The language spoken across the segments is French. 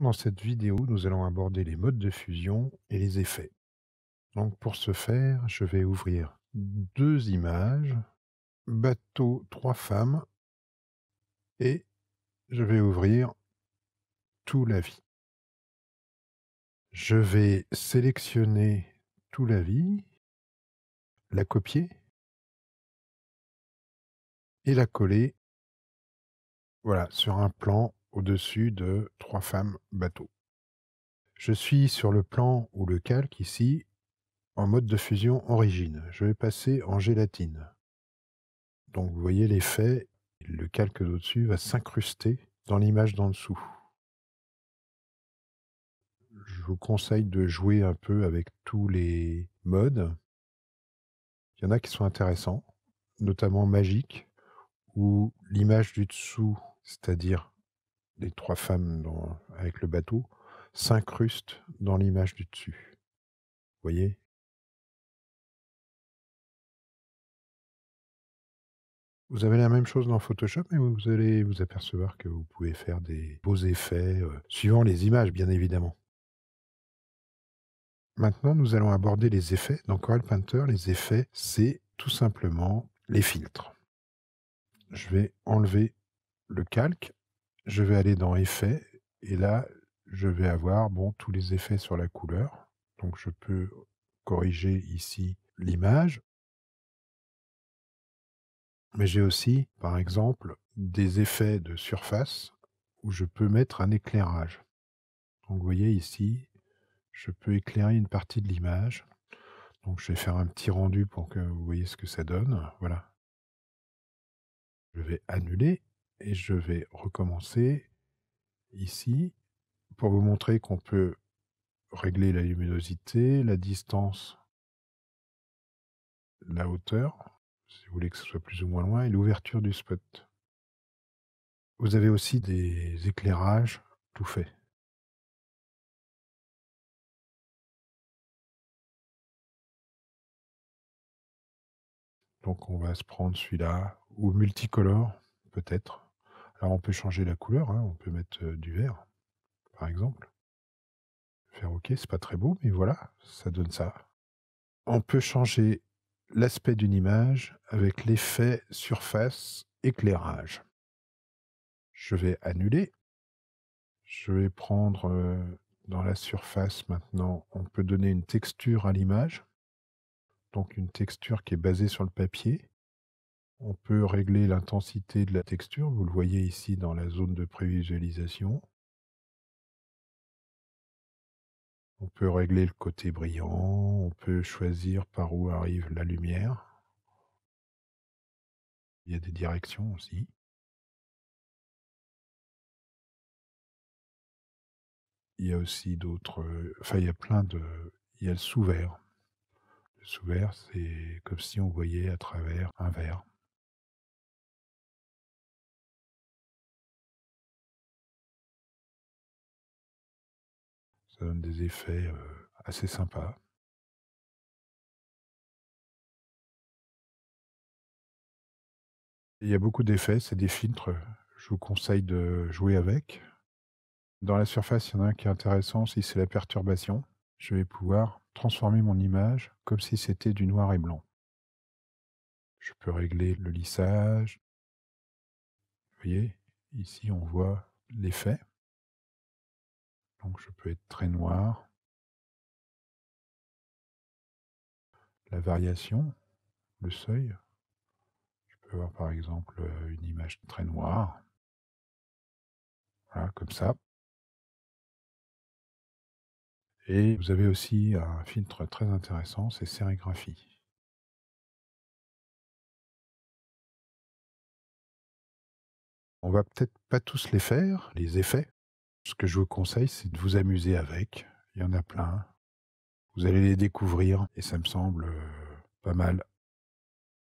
Dans cette vidéo, nous allons aborder les modes de fusion et les effets. Donc pour ce faire, je vais ouvrir deux images, bateau, trois femmes, et je vais ouvrir tout la vie. Je vais sélectionner tout la vie, la copier et la coller sur un plan au-dessus de trois femmes bateau. Je suis sur le plan ou le calque ici en mode de fusion origine. Je vais passer en gélatine. Donc vous voyez l'effet, le calque d'au-dessus va s'incruster dans l'image d'en dessous. Je vous conseille de jouer un peu avec tous les modes. Il y en a qui sont intéressants, notamment magique, où l'image du dessous, c'est-à-dire les trois femmes avec le bateau, s'incruste dans l'image du dessus. Vous voyez? Vous avez la même chose dans Photoshop, mais vous allez vous apercevoir que vous pouvez faire des beaux effets, euh, suivant les images, bien évidemment. Maintenant, nous allons aborder les effets. Dans Corel Painter, les effets, c'est tout simplement les filtres. Je vais enlever le calque, je vais aller dans Effets, et là, je vais avoir bon, tous les effets sur la couleur. Donc je peux corriger ici l'image. Mais j'ai aussi, par exemple, des effets de surface où je peux mettre un éclairage. Donc vous voyez ici, je peux éclairer une partie de l'image. Donc je vais faire un petit rendu pour que vous voyez ce que ça donne. Voilà. Je vais annuler et je vais recommencer ici pour vous montrer qu'on peut régler la luminosité, la distance, la hauteur, si vous voulez que ce soit plus ou moins loin, et l'ouverture du spot. Vous avez aussi des éclairages tout faits. Donc on va se prendre celui-là, ou multicolore peut-être. Alors on peut changer la couleur, hein, on peut mettre du vert, par exemple. Faire OK, c'est pas très beau, mais voilà, ça donne ça. On peut changer l'aspect d'une image avec l'effet surface éclairage. Je vais annuler. Je vais prendre dans la surface maintenant, on peut donner une texture à l'image. Donc une texture qui est basée sur le papier. On peut régler l'intensité de la texture, vous le voyez ici dans la zone de prévisualisation. On peut régler le côté brillant, on peut choisir par où arrive la lumière. Il y a des directions aussi. Il y a aussi d'autres, enfin il y a plein de, il y a le sous-vert. Le sous-vert, c'est comme si on voyait à travers un verre. Ça donne des effets assez sympas. Il y a beaucoup d'effets, c'est des filtres. Je vous conseille de jouer avec. Dans la surface, il y en a un qui est intéressant, si c'est la perturbation. Je vais pouvoir transformer mon image comme si c'était du noir et blanc. Je peux régler le lissage. Vous voyez, ici on voit l'effet. Donc je peux être très noir. La variation, le seuil. Je peux avoir par exemple une image très noire. Voilà, comme ça. Et vous avez aussi un filtre très intéressant, c'est sérigraphie. On va peut-être pas tous les faire, les effets. Ce que je vous conseille, c'est de vous amuser avec. Il y en a plein. Vous allez les découvrir et ça me semble pas mal.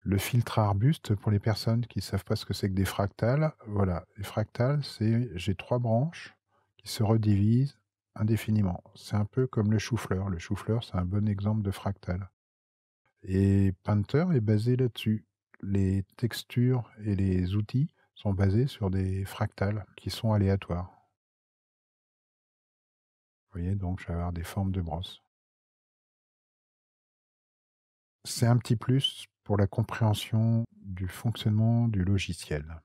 Le filtre arbuste, pour les personnes qui ne savent pas ce que c'est que des fractales, voilà, les fractales, c'est j'ai trois branches qui se redivisent indéfiniment. C'est un peu comme le chou-fleur. Le chou-fleur, c'est un bon exemple de fractal. Et Painter est basé là-dessus. Les textures et les outils sont basés sur des fractales qui sont aléatoires. Vous voyez? Donc je vais avoir des formes de brosses. C'est un petit plus pour la compréhension du fonctionnement du logiciel.